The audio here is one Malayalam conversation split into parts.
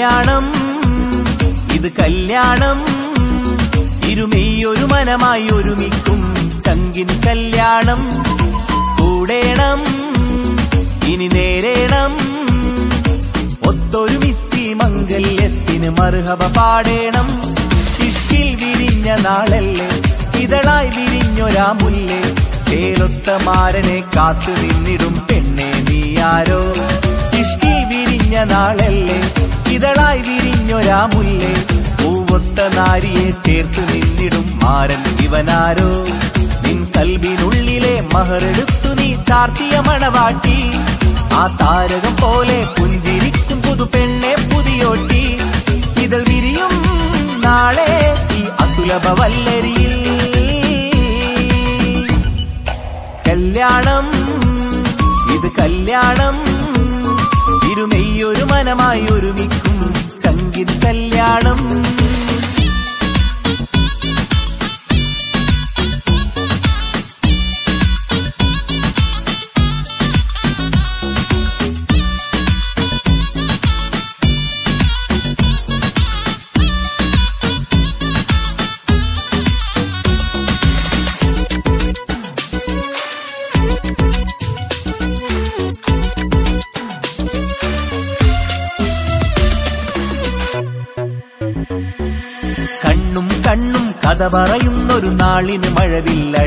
കല്യാണം. ഇത് കല്യാണം. ഇരുമെയ്യൊരു മനമായി ഒരുമിക്കും ചങ്കിൻ കല്യാണം. കൂടേണം. ഇനി നേരേണം. ഒത്തൊരുമിച്ചി മംഗല്യത്തിന് മർഹവ പാടേണം. ഇഷ്കിൽ വിരിഞ്ഞ നാളല്ലേ ഇതളായി വിരിഞ്ഞൊരാ മുല്ലേ ചേലൊത്ത മാരനെ കാത്തു നിന്നിടും പെണ്ണെ നീയാരോ. ഇഷ്കിൽ വിരിഞ്ഞ നാളല്ലേ ഇതളായി വിരിഞ്ഞൊരാ മുല്ലേ പൂവൊത്ത നാരിയെ ചേർത്ത് നിന്നിടും മാരൻ ഇവനാരോ? നിൻ കൽവിനുള്ളിലെ മഹറെടുത്തു നീ ചാർത്തിയ മണവാട്ടി. ആ താരകം പോലെ പുഞ്ചിരിക്കും പുതു പെണ്ണെ പുതിയോട്ടി. ഇതൾ വിരിയും നാളെ ഈ അസുലഭ കല്യാണം ഇത് കല്യാണം. ഇരുമെയ്യൊരു മനമായി ഒരുമിക്കും കല്യാണം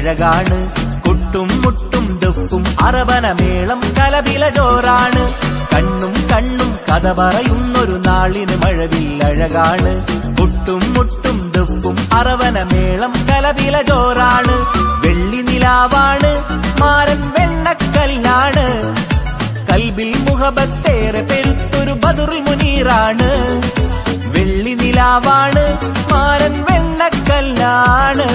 മഴവില്ലഴകാണ് കൊട്ടും മുട്ടും ദുഃഖും അറവനമേളം കലപില ജോറാണ്. കണ്ണും കണ്ണും കഥ പറയുന്നൊരു നാളിന് മഴവില്ലഴകാണ് കൊട്ടും മുട്ടും ദുഃഖും അറവനമേളം കലപില ജോറാണ്. വെള്ളി നിലാവാണ് മാരൻ വെണ്ണക്കല്ലാണ് കൽബിൽ മുഹബത്തേറെ പെരുത്തൊരു ബദുറിൽ മുനീറാണ്. വെള്ളി നിലാവാണ് മാരൻ വെണ്ണക്കല്ലാണ്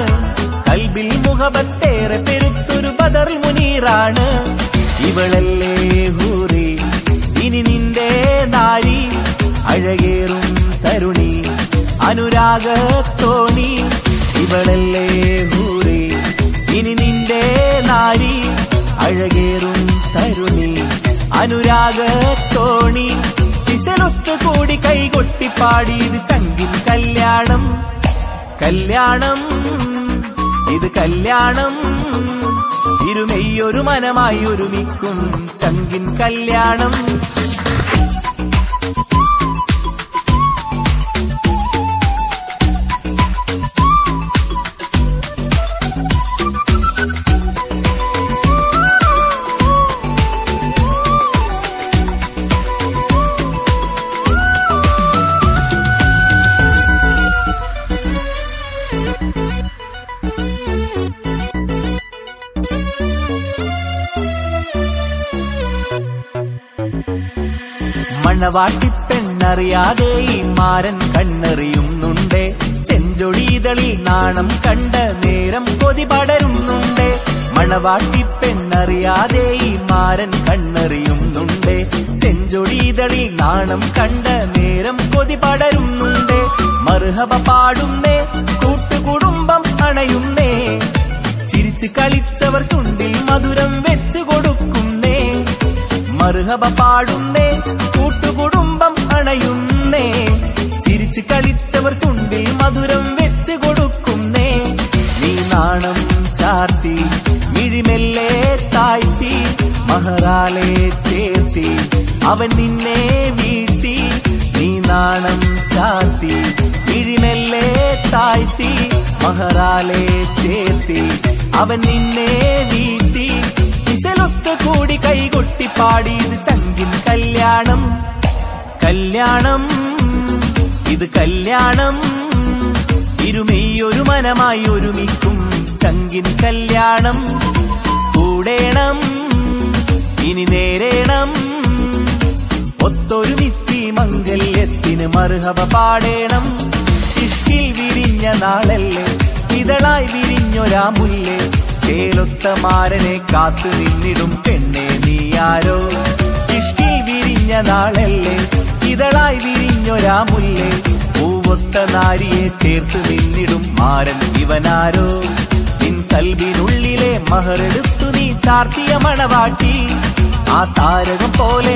കൽബിൽ മുഹബത്തേറെ പെരുത്തൊരു ബദർ മുനീറാണ്. ഇവളല്ലേ ഹൂറി ഇനി നിന്റെ നാരി അഴകേറും തരുണി അനുരാഗത്തോണി. ഇവളല്ലേ ഹൂറി ഇനി നിന്റെ നാരി അഴകേറും തരുണി അനുരാഗത്തോണി. കിശനൊത്തു കൂടി കൈകൊട്ടിപ്പാടിയത് ചങ്കിൽ കല്യാണം. കല്യാണം ഇത് കല്യാണം. ഇരുമെയ്യൊരു മനമായി ഒരുമിക്കും ചങ്കിൻ കല്യാണം. മണവാട്ടിപ്പെണ്ണറിയാതെ ഈ മാരൻ കണ്ണെറിയുന്നുണ്ടേ. ചെഞ്ചൊടിതളിൽ നാണം കണ്ട നേരം കൊതി പടരുന്നുണ്ടേ. മണവാട്ടിപ്പെണ്ണറിയാതെ ഈ മാരൻ കണ്ണെറിയുന്നുണ്ടേ. ചെഞ്ചൊടിതളിൽ നാണം കണ്ട നേരം കൊതി പടരുന്നുണ്ടേ. മറുഹബ പാടുന്നേ കൂട്ടുകുടുംബം അണയുന്നേ. ചിരിച്ചു കളിച്ചവർ ചുണ്ടിൽ മധുരം വെച്ചു കൊടുക്കുന്നേ. മറുഹബ പാടുന്നേ കൂട്ടുകുടുംബം അണയുന്നേ. ചിരിച്ച് കളിച്ചവർ ചുണ്ടിൽ മധുരം വെച്ച് കൊടുക്കുന്നേ. നീ നാണം ചാർത്തി മിഴിമെല്ലെ താഴ്ത്തി മഹറാലെ ചേർത്തി അവൻ നിന്നെ വീഴ്ത്തി. നീ നാണം ചാർത്തി മിഴിമെല്ലെ താഴ്ത്തി മഹറാലെ ചേർത്തി. അവൻ നിന്നെ വീട്ടി കിശലൊത്ത് കൂടി കൈകൊട്ടി പാടിയത് ചങ്കിൻ കല്യാണം. കല്യാണം ഇത് കല്യാണം. ഇരുമെയ്യൊരു മനമായി ഒരുമിക്കും ചങ്കിൻ കല്യാണം. കൂടേണം ഇനി നേരേണം. ഒത്തൊരുമിച്ചി മംഗല്യത്തിന് മറുഹവ പാടേണം. ഇഷ്കിൽ വിരിഞ്ഞ നാളല്ലേ ഇതളായി വിരിഞ്ഞൊരാ മുല്ലേ ചേലൊത്ത മാരനെ കാത്തു നിന്നിടും പെണ്ണെ നീയാരോ ഇഷ്കിൽ വിരിഞ്ഞ നാളല്ലേ? ഇതളായി വിരിഞ്ഞൊരാ മുല്ലേ പൂവൊത്ത നാരിയെ ചേർത്ത് നിന്നിടും മാരൻ ഇവനാരോ? നിൻ കൽവിനുള്ളിലെ മഹറെടുത്തു നീ ചാർത്തിയ മണവാട്ടി. ആ താരകം പോലെ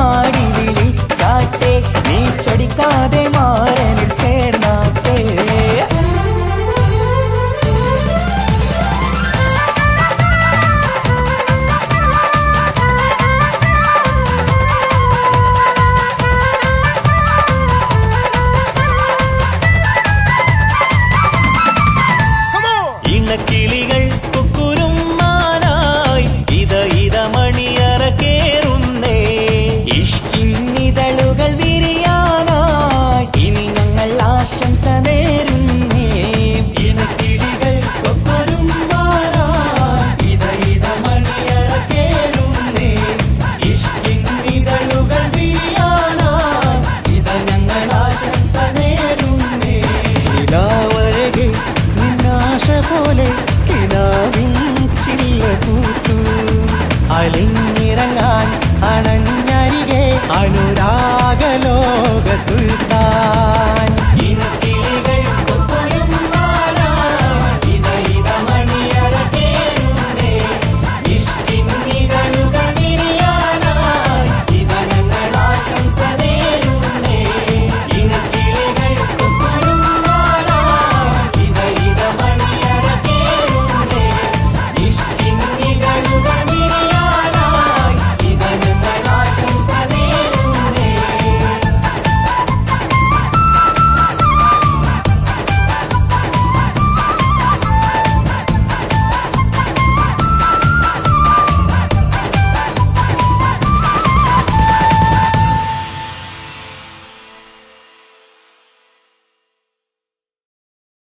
história.